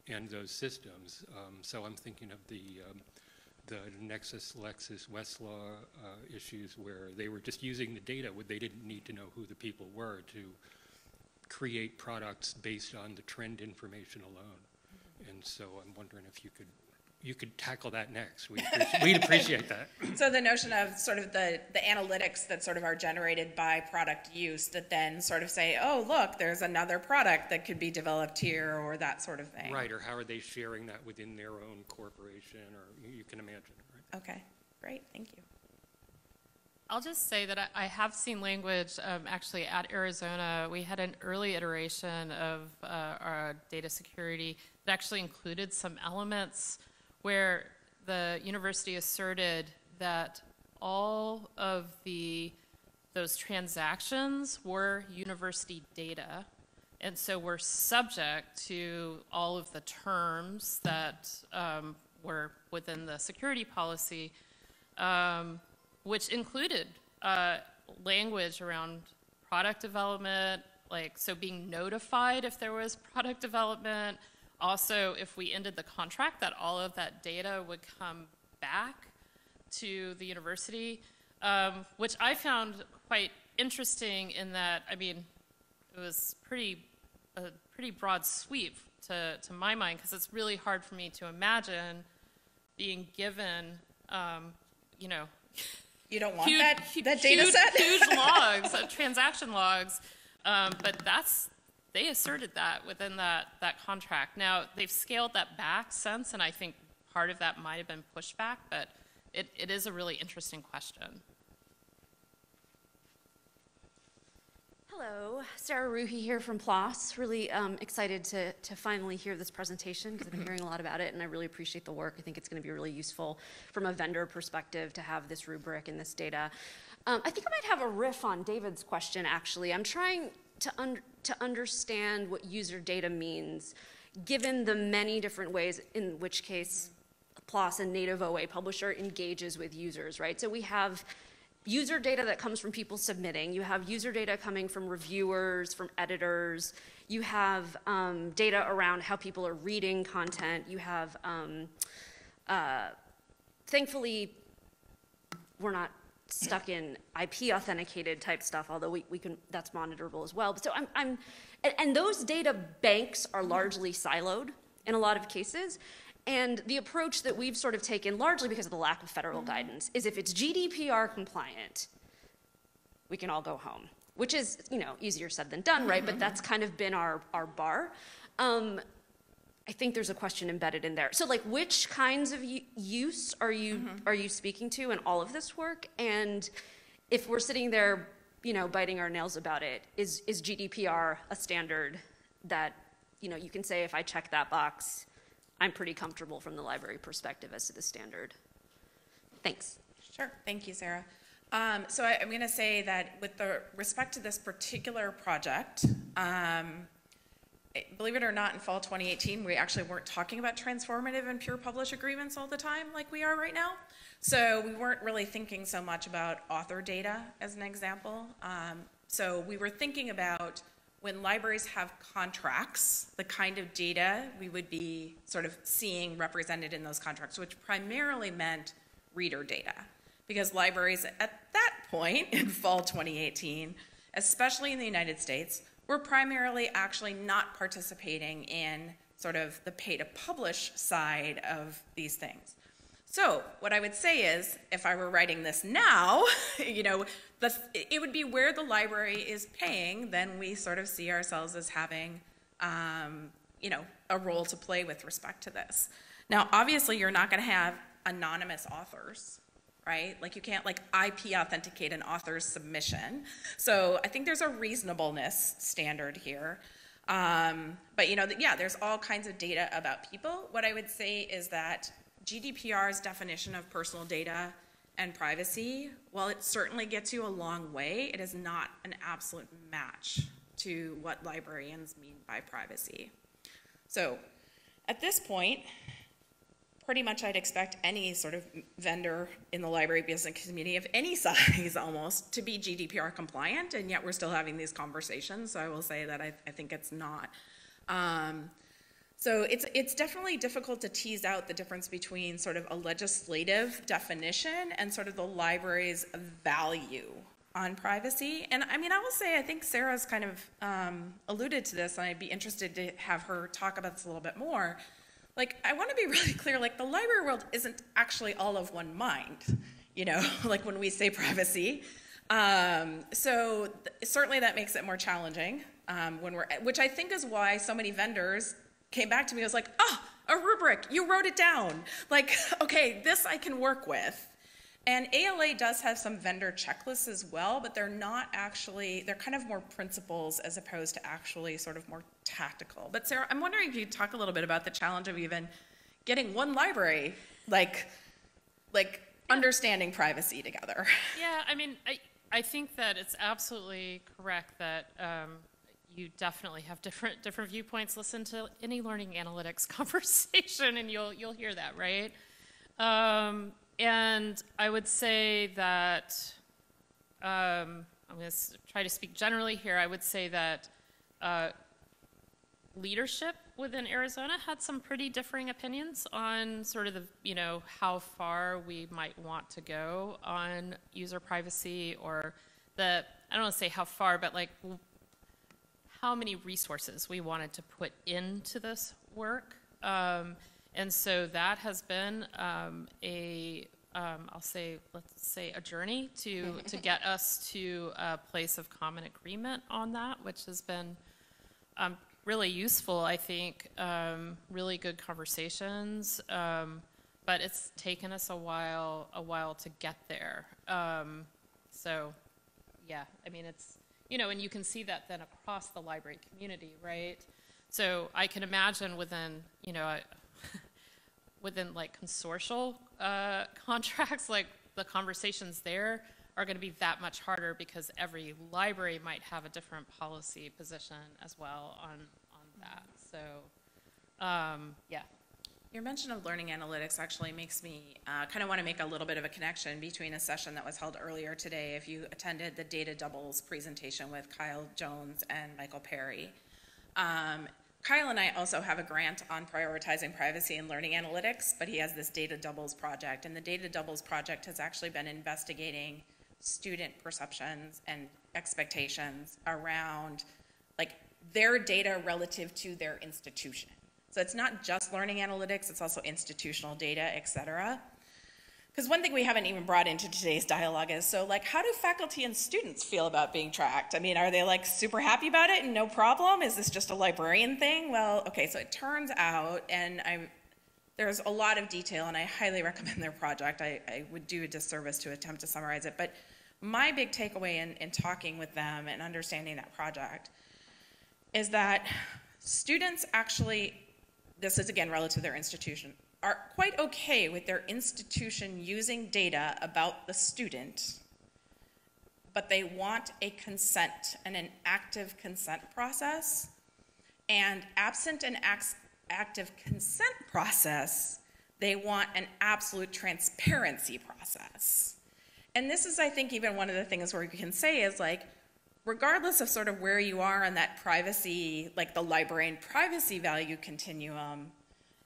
and those systems. Um, so I'm thinking of the, um, the Nexis, Lexis, Westlaw uh, issues where they were just using the data, where they didn't need to know who the people were to create products based on the trend information alone. And so I'm wondering if you could you could tackle that next. We'd appreciate, we'd appreciate that. [LAUGHS] So the notion of sort of the, the analytics that sort of are generated by product use that then sort of say, oh, look, there's another product that could be developed here or that sort of thing. Right, or how are they sharing that within their own corporation, or you, you can imagine, right? Okay, great, thank you. I'll just say that I, I have seen language um, actually at Arizona. We had an early iteration of uh, our data security that actually included some elements where the university asserted that all of the those transactions were university data and so were subject to all of the terms that um, were within the security policy, um, which included uh, language around product development, like so being notified if there was product development, also, if we ended the contract, that all of that data would come back to the university, um, which I found quite interesting in that, I mean, it was pretty, a pretty broad sweep to, to my mind, because it's really hard for me to imagine being given, um, you know, You don't want huge, that, that data huge, set? huge [LAUGHS] logs, uh, transaction logs, um, but that's they asserted that within that, that contract. Now, they've scaled that back since, and I think part of that might have been pushback, but it, it is a really interesting question. Hello, Sarah Ruhi here from PLOS. Really um, excited to, to finally hear this presentation because I've been hearing a lot about it and I really appreciate the work. I think it's going to be really useful from a vendor perspective to have this rubric and this data. Um, I think I might have a riff on David's question actually. I'm trying to, un to understand what user data means, given the many different ways in which case PLOS, a native OA publisher, engages with users, right? So we have user data that comes from people submitting. You have user data coming from reviewers, from editors. You have um, data around how people are reading content. You have, um, uh, thankfully, we're not stuck in IP authenticated type stuff, although we, we can, that's monitorable as well. So I'm, I'm and, and those data banks are largely siloed in a lot of cases. And the approach that we've sort of taken, largely because of the lack of federal guidance, is if it's GDPR compliant, we can all go home, which is, you know, easier said than done, right? But that's kind of been our, our bar. Um, I think there's a question embedded in there. So like which kinds of use are you mm-hmm. are you speaking to in all of this work? And if we're sitting there, you know, biting our nails about it, is is GDPR a standard that, you know, you can say if I check that box, I'm pretty comfortable from the library perspective as to the standard. Thanks. Sure. Thank you, Sarah. Um, so I, I'm going to say that with the respect to this particular project, um, believe it or not, in fall 2018, we actually weren't talking about transformative and pure publish agreements all the time like we are right now. So we weren't really thinking so much about author data as an example. Um, so we were thinking about when libraries have contracts, the kind of data we would be sort of seeing represented in those contracts, which primarily meant reader data. Because libraries at that point in fall 2018, especially in the United States, were primarily actually not participating in sort of the pay to publish side of these things. So what I would say is, if I were writing this now, [LAUGHS] you know, the, it would be where the library is paying, then we sort of see ourselves as having, um, you know, a role to play with respect to this. Now, obviously, you're not going to have anonymous authors, right? Like you can't like IP authenticate an author's submission. So I think there's a reasonableness standard here. Um, but you know, yeah, there's all kinds of data about people. What I would say is that GDPR's definition of personal data and privacy, while it certainly gets you a long way, it is not an absolute match to what librarians mean by privacy. So at this point, pretty much I'd expect any sort of vendor in the library business community of any [LAUGHS] size almost to be GDPR compliant, and yet we're still having these conversations. So I will say that I, I think it's not. Um, so it's it's definitely difficult to tease out the difference between sort of a legislative definition and sort of the library's value on privacy. And I mean, I will say I think Sarah's kind of um, alluded to this, and I'd be interested to have her talk about this a little bit more. Like, I want to be [LAUGHS] really clear. Like, the library world isn't actually all of one mind. You know, [LAUGHS] like when we say privacy. Um, so th- certainly that makes it more challenging um, when we're, which I think is why so many vendors came back to me. I was like, oh, a rubric, you wrote it down. Like, [LAUGHS] okay, this I can work with. And ALA does have some vendor checklists as well, but they're not actually, they're kind of more principles as opposed to actually sort of more tactical. But Sarah, I'm wondering if you'd talk a little bit about the challenge of even getting one library, like, like understanding privacy together. [LAUGHS] Yeah, I mean, I, I think that it's absolutely correct that um, you definitely have different different viewpoints. Listen to any learning analytics [LAUGHS] conversation, and you'll you'll hear that, right? Um, and I would say that um, I'm going to try to speak generally here. I would say that uh, leadership within Arizona had some pretty differing opinions on sort of the, you know, how far we might want to go on user privacy or the, I don't want to say how far, but like how many resources we wanted to put into this work. Um, and so that has been um, a, um, I'll say, let's say a journey to, to [LAUGHS] get us to a place of common agreement on that, which has been um, really useful, I think. Um, really good conversations, um, but it's taken us a while, a while to get there. Um, so, yeah, I mean, it's you know, and you can see that then across the library community, right? So I can imagine within, you know, within like consortial uh, [LAUGHS] contracts, like the conversations there are going to be that much harder because every library might have a different policy position as well on on that. So, um, yeah. Your mention of learning analytics actually makes me uh, kind of want to make a little bit of a connection between a session that was held earlier today. If you attended the Data Doubles presentation with Kyle Jones and Michael Perry. Um, Kyle and I also have a grant on prioritizing privacy and learning analytics, but he has this Data Doubles project. And the Data Doubles project has actually been investigating student perceptions and expectations around like their data relative to their institution. So it's not just learning analytics, it's also institutional data, et cetera. Because one thing we haven't even brought into today's dialogue is so, like, how do faculty and students feel about being tracked? I mean, are they like super happy about it and no problem? Is this just a librarian thing? Well, okay, so it turns out, and I'm, there's a lot of detail, and I highly [LAUGHS] recommend their project. I, I would do a disservice to attempt to summarize it, but my big takeaway in, in talking with them and understanding that project is that students actually this is again relative to their institution, are quite okay with their institution using data about the student but they want a consent and an active consent process. And absent an active consent process, they want an absolute transparency process. And this is, I think, even one of the things where you can say is like, regardless of sort of where you are on that privacy, like the librarian privacy value continuum,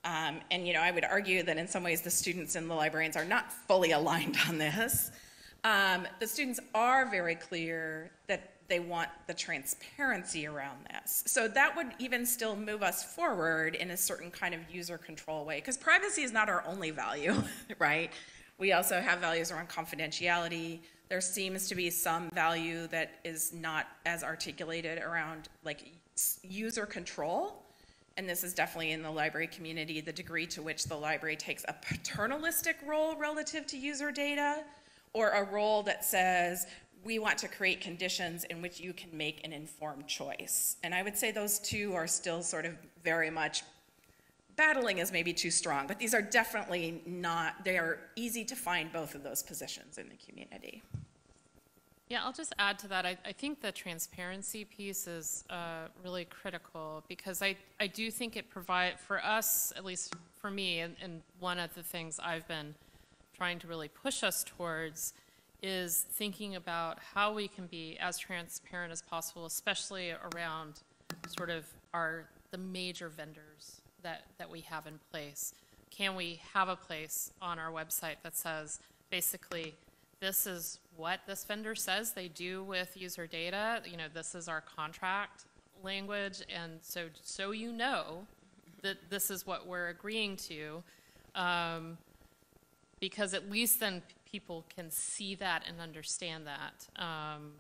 um, and you know, I would argue that in some ways the students and the librarians are not fully aligned on this. Um, the students are very clear that they want the transparency around this. So that would even still move us forward in a certain kind of user control way, because privacy is not our only value, [LAUGHS] right? We also have values around confidentiality. There seems to be some value that is not as articulated around like user control. And this is definitely in the library community, the degree to which the library takes a paternalistic role relative to user data, or a role that says, we want to create conditions in which you can make an informed choice. And I would say those two are still sort of very much battling is maybe too strong, but these are definitely not, they are easy to find both of those positions in the community. Yeah, I'll just add to that. I, I think the transparency piece is uh, really critical because I, I do think it provide for us, at least for me, and, and one of the things I've been trying to really push us towards is thinking about how we can be as transparent as possible, especially around sort of our the major vendors that, that we have in place. Can we have a place on our website that says basically this is what this vendor says they do with user data. You know, this is our contract language, and so so you know that this is what we're agreeing to, um, because at least then people can see that and understand that. Um,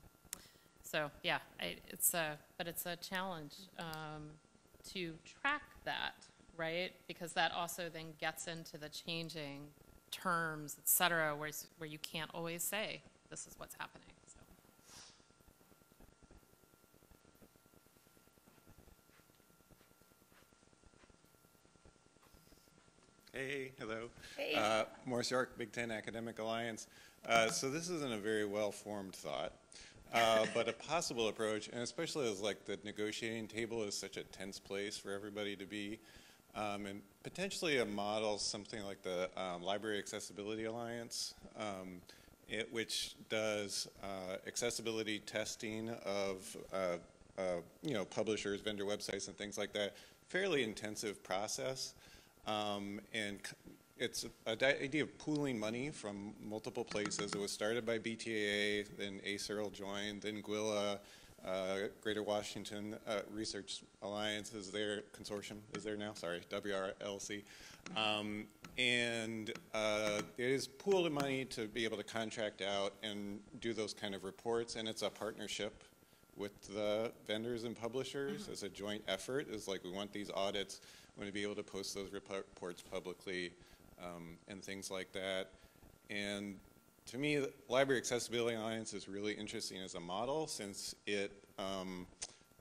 so yeah, I, it's a but it's a challenge um, to track that, right? Because that also then gets into the changing terms, et cetera, where, where you can't always say, this is what's happening, so. Hey, hello. Uh, Maurice York, Big Ten Academic Alliance. Uh, so this isn't a very well-formed thought, uh, [LAUGHS] but a possible approach, and especially as like the negotiating table is such a tense place for everybody to be, um, and potentially a model, something like the um, Library Accessibility Alliance, um, it, which does uh, accessibility testing of uh, uh, you know publishers, vendor websites, and things like that. Fairly intensive process. Um, and it's a, a idea of pooling money from multiple places. It was started by BTAA, then ASERL joined, then GWLA, uh, Greater Washington uh, Research Alliance is their consortium, is there now? Sorry, WRLC. Um, and uh, it is pooled money to be able to contract out and do those kind of reports, and it's a partnership with the vendors and publishers as a joint effort is like we want these audits we want to be able to post those reports publicly um, and things like that and to me the library accessibility alliance is really interesting as a model since it um,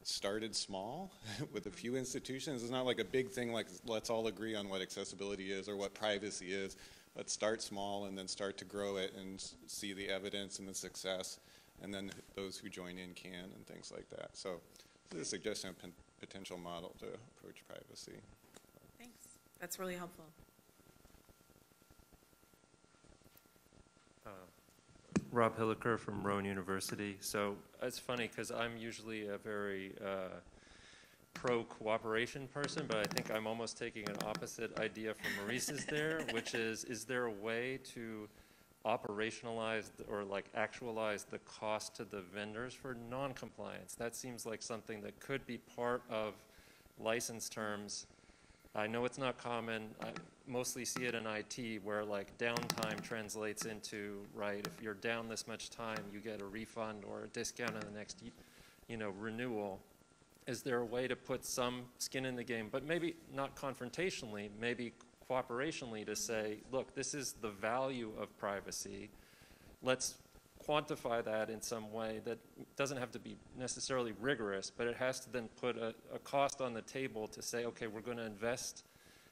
started small [LAUGHS] with a few institutions it's not like a big thing like let's all agree on what accessibility is or what privacy is let's start small and then start to grow it and s- see the evidence and the success and then those who join in can and things like that. So this is a suggestion of potential model to approach privacy. Thanks. That's really helpful. Rob Hilliker from Rowan University. So it's funny because I'm usually a very uh, pro cooperation person, but I think I'm almost taking an opposite idea from Maurice's there, [LAUGHS] which is is there a way to operationalize or like actualize the cost to the vendors for non-compliance? That seems like something that could be part of license terms. I know it's not common. I mostly see it in IT where like downtime translates into, right, if you're down this much time, you get a refund or a discount on the next, you know, renewal. Is there a way to put some skin in the game, but maybe not confrontationally, maybe cooperationally to say, look, this is the value of privacy. Let's quantify that in some way that doesn't have to be necessarily rigorous, but it has to then put a, a cost on the table to say, okay, we're going to invest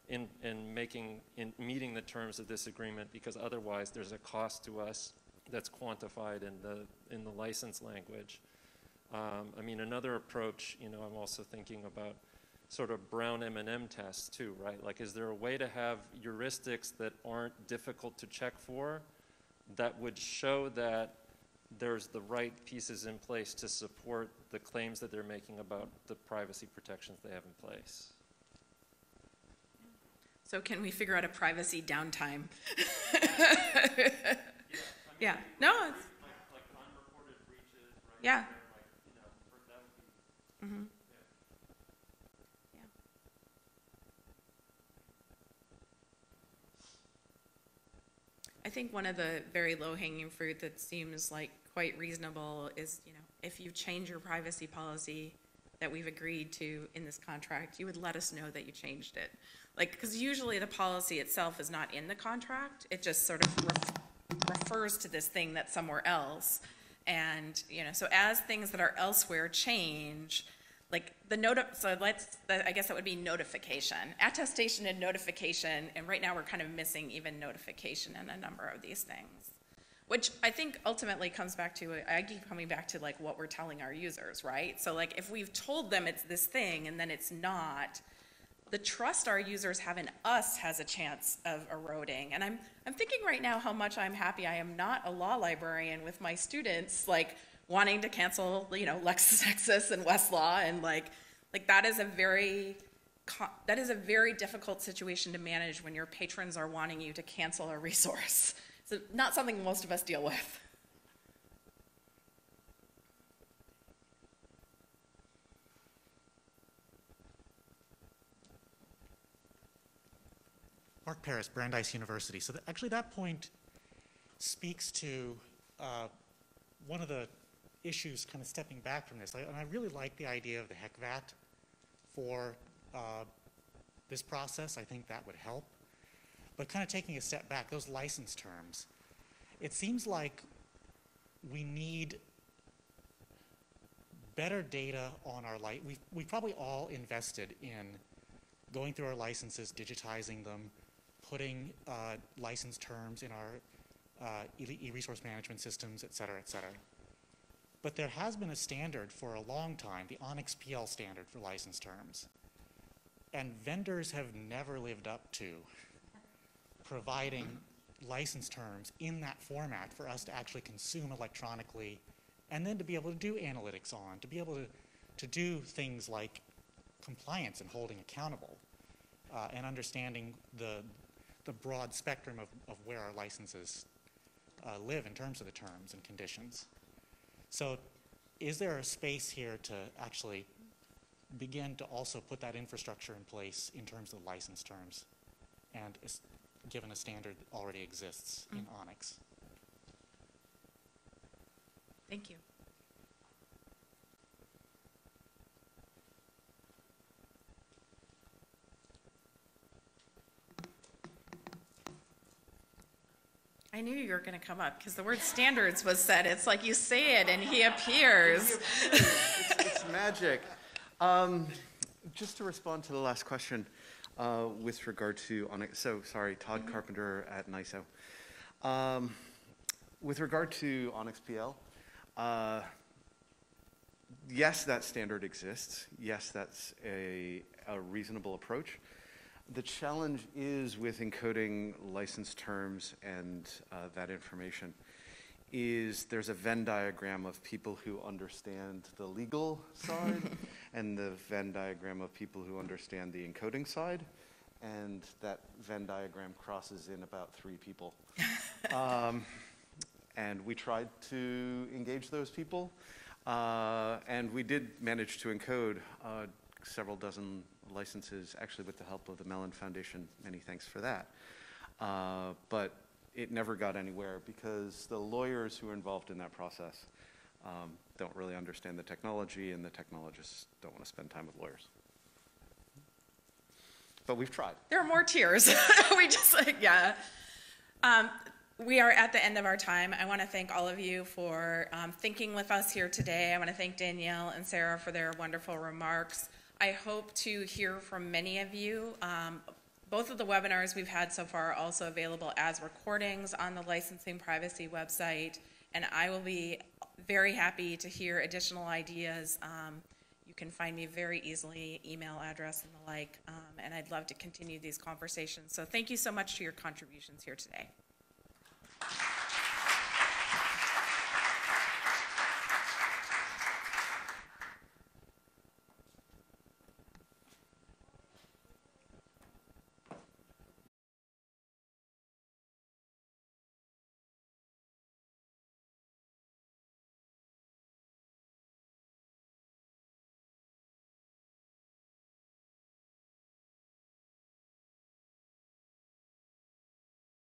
in, in making, in meeting the terms of this agreement because otherwise there's a cost to us that's quantified in the, in the license language. Um, I mean, another approach, you know, I'm also thinking about sort of brown M and M tests too, right? Like, is there a way to have heuristics that aren't difficult to check for that would show that there's the right pieces in place to support the claims that they're making about the privacy protections they have in place? So can we figure out a privacy downtime? [LAUGHS] Yeah, no, it's, Like unreported breaches, right? yeah. Would be Mhm. I think one of the very low-hanging fruit that seems like quite reasonable is, you know, if you change your privacy policy that we've agreed to in this contract, you would let us know that you changed it. Like, because usually the policy itself is not in the contract, it just sort of ref- refers to this thing that's somewhere else. And, you know, so as things that are elsewhere change, like the noti, so let's, I guess that would be notification, attestation and notification, and right now we're kind of missing even notification in a number of these things. Which I think ultimately comes back to, I keep coming back to like what we're telling our users, right? So like if we've told them it's this thing and then it's not, the trust our users have in us has a chance of eroding. And I'm, I'm thinking right now how much I'm happy I am not a law librarian with my students, like wanting to cancel, you know, LexisNexis and Westlaw and like, like that is a very, that is a very difficult situation to manage when your patrons are wanting you to cancel a resource. [LAUGHS] So not something most of us deal with. Mark Paris, Brandeis University. So actually, that point speaks to uh, one of the issues, kind of stepping back from this. I, and I really like the idea of the HECVAT for uh, this process. I think that would help. But kind of taking a step back, those license terms, it seems like we need better data on our light. We've, we've probably all invested in going through our licenses, digitizing them, putting uh, license terms in our uh, e-resource management systems, et cetera, et cetera. But there has been a standard for a long time, the ONIX PL standard for license terms. And vendors have never lived up to providing license terms in that format for us to actually consume electronically and then to be able to do analytics on, to be able to, to do things like compliance and holding accountable uh, and understanding the, the broad spectrum of, of where our licenses uh, live in terms of the terms and conditions. So is there a space here to actually begin to also put that infrastructure in place in terms of license terms and given a standard that already exists in ONIX? Thank you. I knew you were going to come up because the word standards was said. It's like you say it and he appears. it's, it's magic. Um, just to respond to the last question uh, with regard to ONIX, so sorry, Todd Carpenter at NISO. Um, with regard to ONIX PL, uh, yes, that standard exists. Yes, that's a, a reasonable approach. The challenge is with encoding license terms and uh, that information is there's a Venn diagram of people who understand the legal side [LAUGHS] and the Venn diagram of people who understand the encoding side. And that Venn diagram crosses in about three people. [LAUGHS] um, and we tried to engage those people. Uh, and we did manage to encode uh, several dozen licenses, actually with the help of the Mellon Foundation. Many thanks for that. Uh, but it never got anywhere because the lawyers who were involved in that process um, don't really understand the technology, and the technologists don't want to spend time with lawyers. But we've tried. There are more tears. [LAUGHS] we just like, yeah. Um, we are at the end of our time. I want to thank all of you for um, thinking with us here today. I want to thank Danielle and Sarah for their wonderful remarks. I hope to hear from many of you. Um, both of the webinars we've had so far are also available as recordings on the licensing privacy website. And I will be very happy to hear additional ideas. Um, you can find me very easily, email address and the like. Um, and I'd love to continue these conversations. So thank you so much for your contributions here today.